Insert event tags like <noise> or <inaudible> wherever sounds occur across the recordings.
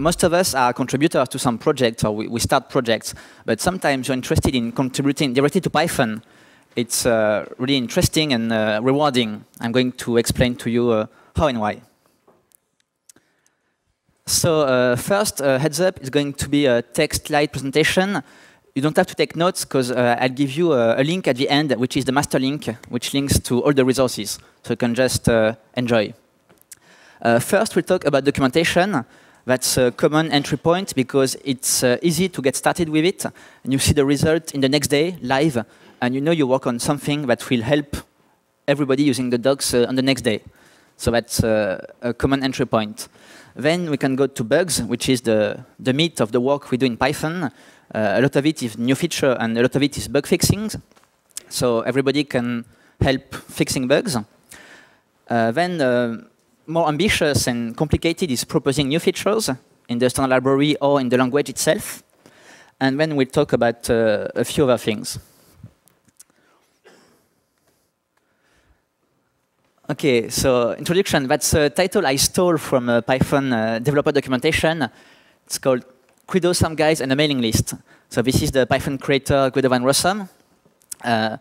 most of us are contributors to some projects or we, we, start projects, but sometimes you're interested in contributing directly to Python. It's uh, really interesting and uh, rewarding. I'm going to explain to you uh, how and why. So uh, first, uh, heads up, is going to be a text slide presentation. You don't have to take notes because uh, I'll give you a, a, link at the end, which is the master link, which links to all the resources. So you can just enjoy. first, we'll talk about documentation. That's a common entry point because it's uh, easy to get started with it. And you see the result in the next day, live, and you know you work on something that will help everybody using the docs uh, on the next day. So that's uh, a common entry point. Then we can go to bugs, which is the, the meat of the work we do in Python. Uh, a lot of it is new feature, and a lot of it is bug fixing. So everybody can help fixing bugs. Uh, then uh, more ambitious and complicated is proposing new features in the standard library or in the language itself. And then we'll talk about uh, a few other things. Okay, so introduction. That's a title I stole from a Python uh, developer documentation. It's called Guido, some guys, and a mailing list. So this is the Python creator, Guido van Rossum. Uh,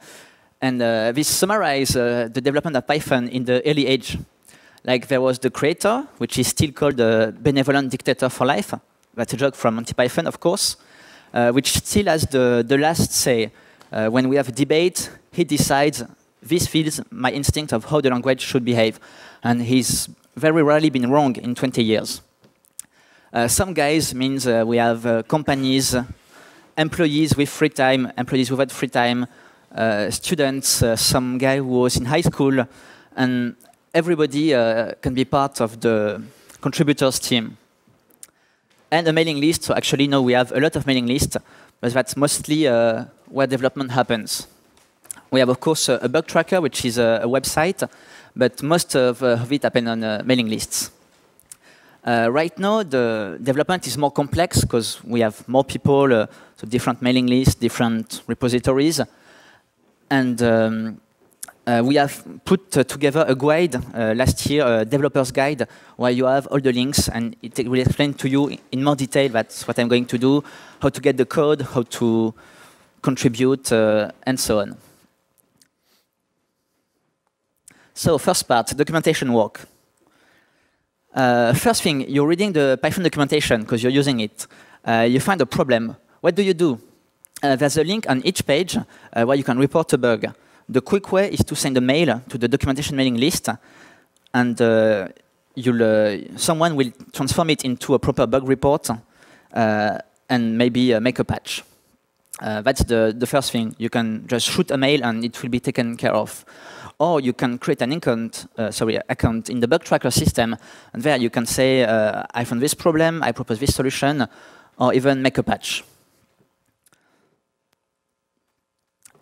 and uh, this summarizes uh, the development of Python in the early age like there was the creator, which is still called the benevolent dictator for life. That's a joke from Monty Python, of course, uh, which still has the, the last say. Uh, when we have a debate, he decides this feels my instinct of how the language should behave. And he's very rarely been wrong in 20 years. Uh, some guys means uh, we have uh, companies, employees with free time, employees without free time, uh, students, some guy who was in high school, and everybody uh, can be part of the contributors team. And a mailing list, so actually now we have a lot of mailing lists, but that's mostly uh, where development happens. We have, of course, a, bug tracker, which is a, a website, but most of, uh, of it happens on uh, mailing lists. Uh, right now, the development is more complex because we have more people, uh, so different mailing lists, different repositories, and um, uh, we have put uh, together a guide uh, last year, a developer's guide, where you have all the links, and it will explain to you in more detail. That's what I'm going to do, how to get the code, how to contribute, uh, and so on. So first part, documentation work. Uh, first thing, you're reading the Python documentation because you're using it. Uh, you find a problem. What do you do? there's a link on each page where you can report a bug the quick way is to send a mail to the documentation mailing list, and uh, uh, someone will transform it into a proper bug report uh, and maybe uh, make a patch. Uh, that's the, the first thing. You can just shoot a mail and it will be taken care of. Or you can create an account, uh, sorry, account in the bug tracker system, and there you can say, I found this problem, I propose this solution, or even make a patch.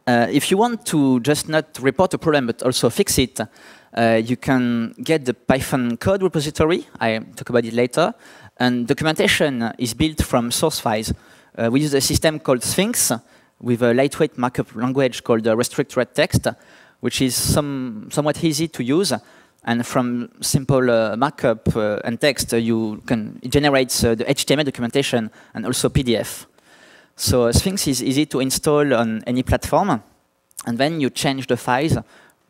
Uh, if you want to just not report a problem but also fix it, uh, you can get the Python code repository. I'll talk about it later. And documentation is built from source files. Uh, we use a system called Sphinx with a lightweight markup language called reStructuredText, which is some, somewhat easy to use. And from simple uh, markup uh, and text, uh, you can generate generates the HTML documentation and also PDF. So Sphinx is easy to install on any platform. And then you change the files.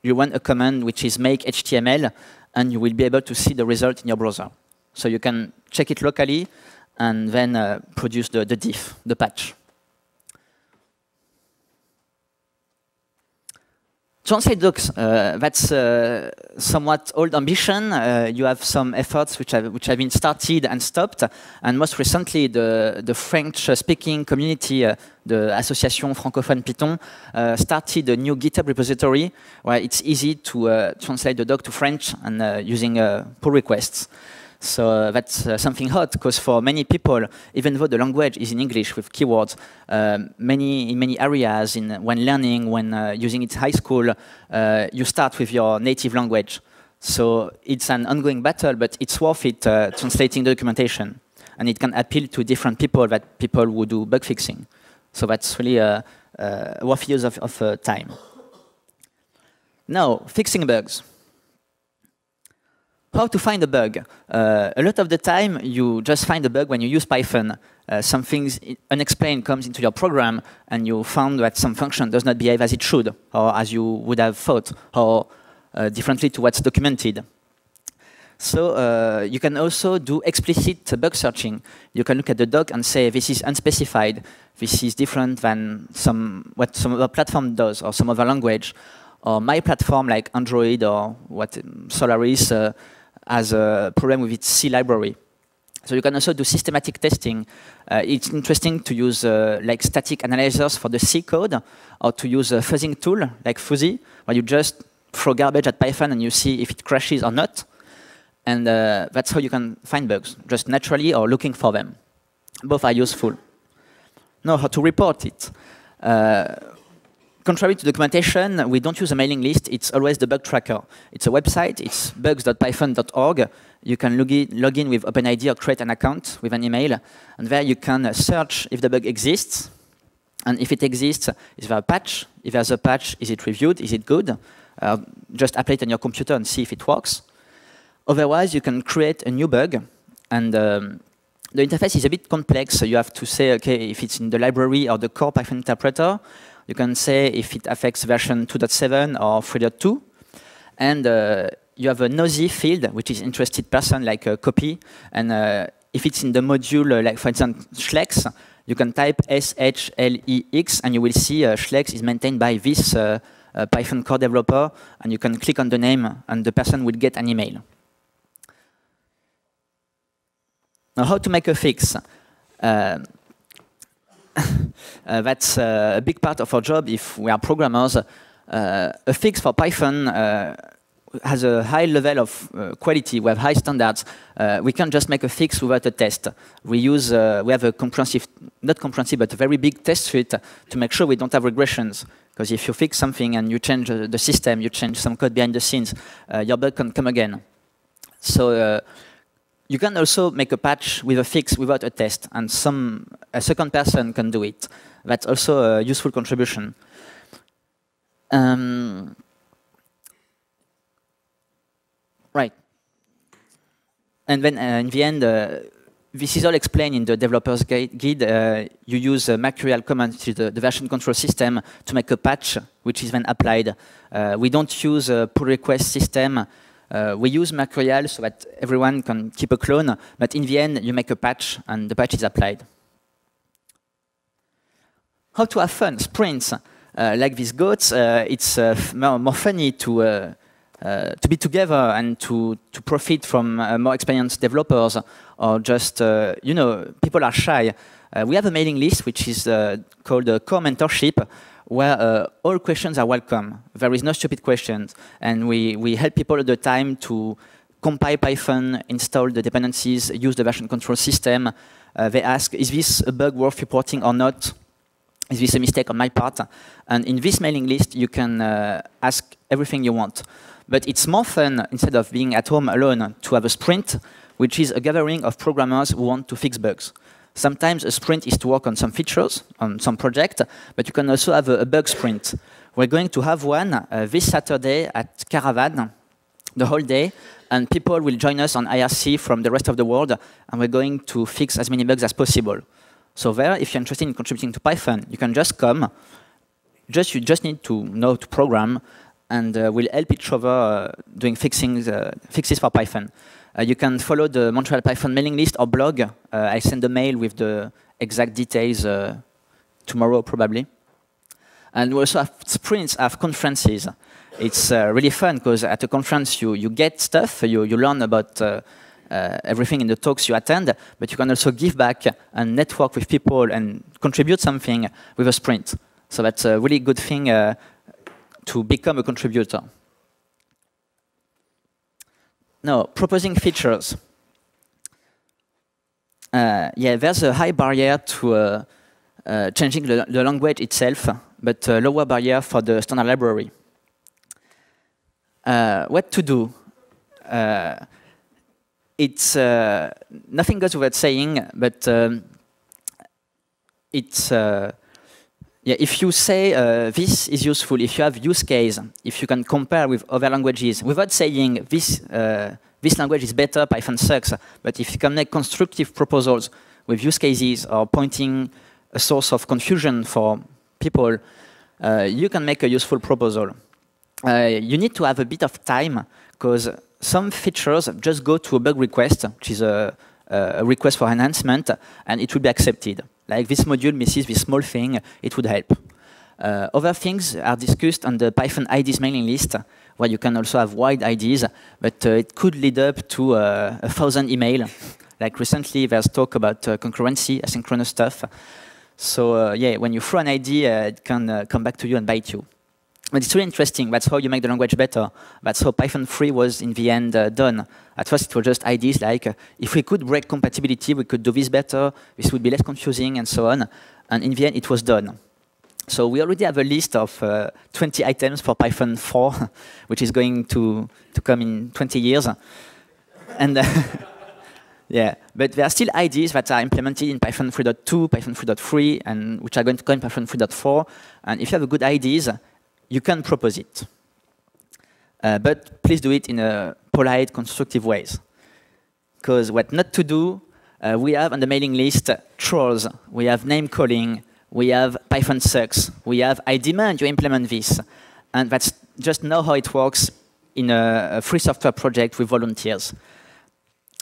You run a command which is make HTML, and you will be able to see the result in your browser. So you can check it locally and then uh, produce the, the diff, the patch. Translate docs, uh, that's uh, somewhat old ambition. Uh, you have some efforts which have, which have been started and stopped. And most recently, the, the French-speaking community, uh, the Association Francophone Python, uh, started a new GitHub repository where it's easy to uh, translate the doc to French and using pull requests. So uh, that's uh, something hot because for many people, even though the language is in English with keywords, um, many in many areas, in when learning, when uh, using it high school, you start with your native language. So it's an ongoing battle, but it's worth it translating the documentation, and it can appeal to different people that people who do bug fixing. So that's really a, a worth use of, of time. Now, fixing bugs. How to find a bug? Uh, a lot of the time, you just find a bug when you use Python. Uh, something unexplained comes into your program, and you found that some function does not behave as it should, or as you would have thought, or uh, differently to what's documented. So uh, you can also do explicit bug searching. You can look at the doc and say, this is unspecified. This is different than some, what some other platform does, or some other language. Or my platform, like Android or what Solaris, uh, has a problem with its C library. So you can also do systematic testing. Uh, it's interesting to use uh, like static analyzers for the C code, or to use a fuzzing tool like Fusil, where you just throw garbage at Python and you see if it crashes or not. And uh, that's how you can find bugs, just naturally or looking for them. Both are useful. Now, how to report it. Contrary to documentation, we don't use a mailing list. It's always the bug tracker. It's a website. It's bugs.python.org. You can log in, log in with OpenID or create an account with an email. And there you can search if the bug exists. And if it exists, is there a patch? If there's a patch, is it reviewed? Is it good? Uh, just apply it on your computer and see if it works. Otherwise, you can create a new bug. And um, the interface is a bit complex. So you have to say, OK, if it's in the library or the core Python interpreter, you can say if it affects version 2.7 or 3.2. And uh, you have a nosy field, which is interested person, like a copy. And uh, if it's in the module, uh, like for example, shlex, you can type S-H-L-E-X, and you will see uh, shlex is maintained by this uh, uh, Python core developer, and you can click on the name, and the person will get an email. Now, how to make a fix? Uh, <laughs> that's uh, a big part of our job if we are programmers. Uh, a fix for Python has a high level of uh, quality, we have high standards. Uh, we can't just make a fix without a test. We use, uh, we have a comprehensive, not comprehensive, but a very big test suite to make sure we don't have regressions. Because if you fix something and you change the system, you change some code behind the scenes, your bug can come again. So you can also make a patch with a fix without a test, and some a second person can do it. That's also a useful contribution. Um, right. And then uh, in the end, uh, this is all explained in the developer's guide. Uh, you use a Mercurial command, is the, the, version control system, to make a patch, which is then applied. Uh, we don't use a pull request system. Uh, we use Mercurial so that everyone can keep a clone, but in the end, you make a patch, and the patch is applied. How to have fun? Sprints. Uh, like these goats, uh, it's uh, more, more, funny to, uh, uh, to be together and to, to profit from more experienced developers, or just, you know, people are shy. we have a mailing list, which is called Core Mentorship, where uh, all questions are welcome. There is no stupid questions. And we, we help people all the time to compile Python, install the dependencies, use the version control system. Uh, they ask, is this a bug worth reporting or not? Is this a mistake on my part? And in this mailing list, you can uh, ask everything you want. But it's more fun, instead of being at home alone, to have a sprint, which is a gathering of programmers who want to fix bugs. Sometimes a sprint is to work on some features, on some project, but you can also have a, a bug sprint. We're going to have one uh, this Saturday at Caravan, the whole day, and people will join us on IRC from the rest of the world, and we're going to fix as many bugs as possible. So there, if you're interested in contributing to Python, you can just come. Just You just need to know to program, and uh, we'll help each other uh, doing fixing, uh, fixes for Python. Uh, you can follow the Montreal Python mailing list or blog. Uh, I send a mail with the exact details uh, tomorrow, probably. And we also have sprints, have conferences. It's really fun because at a conference you, you get stuff, you, you learn about uh, everything in the talks you attend, but you can also give back and network with people and contribute something with a sprint. So that's a really good thing uh, to become a contributor. No, proposing features. Uh, yeah, there's a high barrier to uh, uh, changing the, the, language itself, but a lower barrier for the standard library. Uh, what to do? Uh, it's uh, nothing goes without saying, but um, it's yeah, if you say uh, this is useful, if you have use case, if you can compare with other languages, without saying this uh, this language is better, Python sucks. But if you can make constructive proposals with use cases or pointing a source of confusion for people, uh, you can make a useful proposal. Uh, you need to have a bit of time because some features just go to a bug request, which is a, a request for enhancement, and it will be accepted. Like this module misses this small thing, it would help. Uh, other things are discussed on the Python Ideas mailing list, where you can also have wide IDs, but uh, it could lead up to uh, a thousand email. Like recently, there's talk about uh, concurrency, asynchronous stuff. So uh, yeah, when you throw an ID, uh, it can come back to you and bite you. But it's really interesting. That's how you make the language better. That's how Python 3 was in the end uh, done. At first, it was just ideas like, uh, if we could break compatibility, we could do this better, this would be less confusing, and so on. And in the end, it was done. So we already have a list of uh, 20 items for Python 4, <laughs> which is going to, to come in 20 years. And uh, <laughs> yeah, but there are still IDs that are implemented in Python 3.2, Python 3.3, and which are going to come in Python 3.4. And if you have a good IDs, you can propose it. Uh, but please do it in a polite, constructive ways. Because what not to do, uh, we have on the mailing list trolls, we have name calling, we have Python sucks, we have I demand you implement this. And that's just know how it works in a, a free software project with volunteers.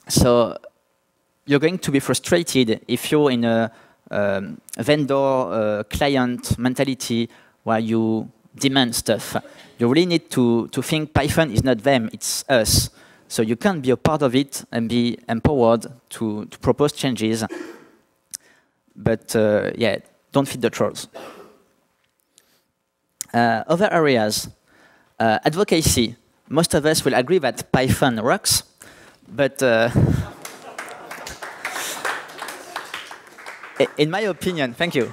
So you're going to be frustrated if you're in a, um, vendor uh, client mentality where you demand stuff. You really need to, to think Python is not them, it's us. So you can't be a part of it and be empowered to, to propose changes. But uh, yeah, don't feed the trolls. Uh, other areas, uh, advocacy. Most of us will agree that Python rocks, but uh, <laughs> in my opinion, thank you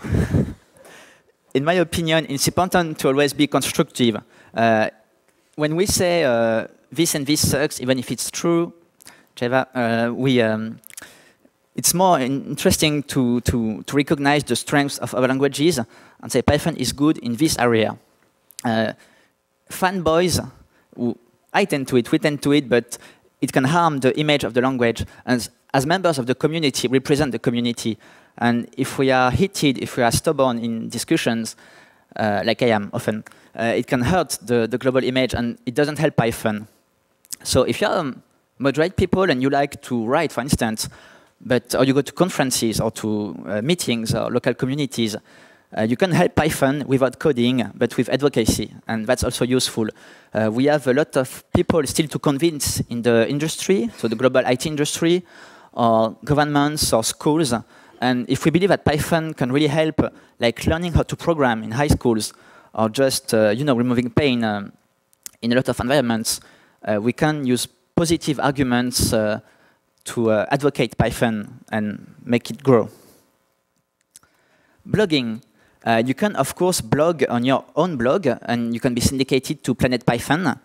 in my opinion, it's important to always be constructive. Uh, when we say uh, this and this sucks, even if it's true, Java, uh, we, um, it's more interesting to, to, to, recognize the strengths of other languages and say Python is good in this area. Uh, fanboys, I tend to it, we tend to it, but it can harm the image of the language. And as members of the community, represent the community. And if we are heated, if we are stubborn in discussions, uh, like I am often, uh, it can hurt the, the global image and it doesn't help Python. So if you're um, moderate people and you like to write, for instance, but or you go to conferences or to uh, meetings or local communities, uh, you can help Python without coding, but with advocacy, and that's also useful. Uh, we have a lot of people still to convince in the industry, so the global IT industry, or governments or schools, and if we believe that Python can really help, like learning how to program in high schools, or just uh, you know removing pain um, in a lot of environments, uh, we can use positive arguments uh, to uh, advocate Python and make it grow. Blogging. Uh, you can, of course, blog on your own blog, and you can be syndicated to Planet Python.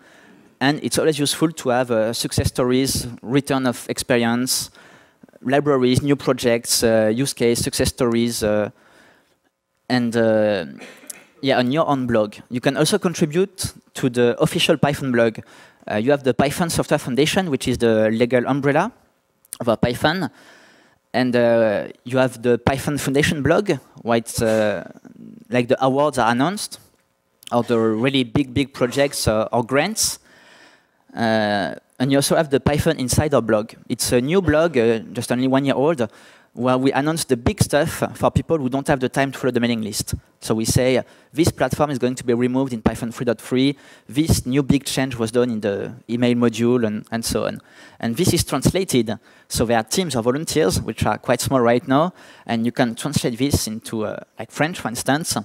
And it's always useful to have success stories, return of experience, libraries, new projects, uh, use case, success stories, uh, and uh, yeah, on your own blog. You can also contribute to the official Python blog. you have the Python Software Foundation, which is the legal umbrella of Python. And uh, you have the Python Foundation blog, where it's uh, like the awards are announced, or the really big, big projects uh, or grants. And you also have the Python Insider blog. It's a new blog, uh, just only one year old, where we announce the big stuff for people who don't have the time to follow the mailing list. So we say, this platform is going to be removed in Python 3.3, this new big change was done in the email module, and, and so on. And this is translated, so there are teams of volunteers, which are quite small right now, and you can translate this into uh, like French, for instance,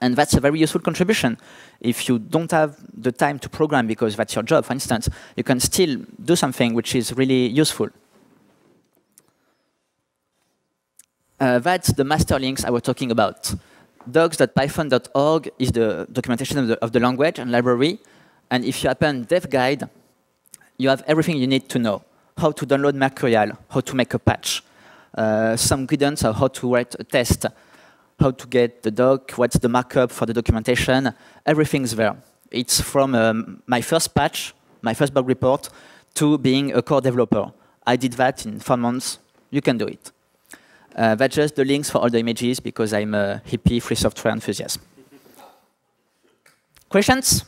and that's a very useful contribution. If you don't have the time to program because that's your job, for instance, you can still do something which is really useful. Uh, that's the master links I was talking about. docs.python.org is the documentation of the, of the, language and library. And if you open dev guide, you have everything you need to know. How to download Mercurial, how to make a patch, uh, some guidance on how to write a test, how to get the doc, what's the markup for the documentation, everything's there. It's from um, my first patch, my first bug report, to being a core developer. I did that in four months. You can do it. Uh, that's just the links for all the images because I'm a hippie free software enthusiast. Questions?